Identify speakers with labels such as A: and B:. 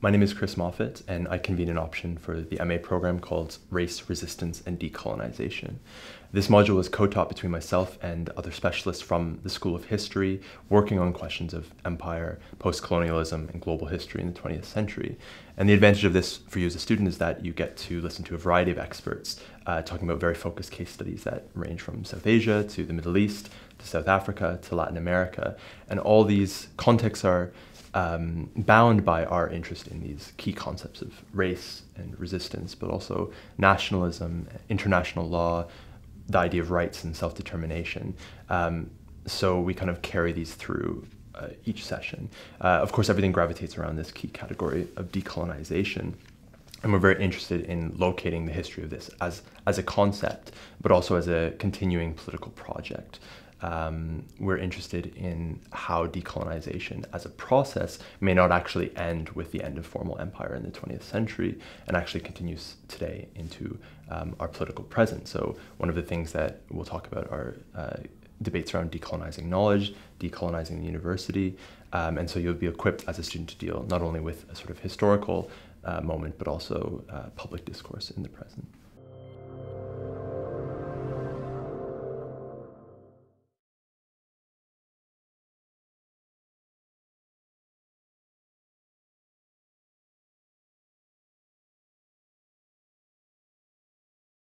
A: My name is Chris Moffat, and I convene an option for the MA program called Race, Resistance, and Decolonization. This module is co-taught between myself and other specialists from the School of History, working on questions of empire, post-colonialism, and global history in the 20th century. And the advantage of this for you as a student is that you get to listen to a variety of experts uh, talking about very focused case studies that range from South Asia to the Middle East to South Africa to Latin America. And all these contexts are um, bound by our interest in these key concepts of race and resistance, but also nationalism, international law, the idea of rights and self determination. Um, so we kind of carry these through uh, each session. Uh, of course, everything gravitates around this key category of decolonization. And we're very interested in locating the history of this as, as a concept, but also as a continuing political project um, we're interested in how decolonization as a process may not actually end with the end of formal empire in the 20th century and actually continues today into um, our political present. So, one of the things that we'll talk about are uh, debates around decolonizing knowledge, decolonizing the university, um, and so you'll be equipped as a student to deal not only with a sort of historical uh, moment but also uh, public discourse in the present.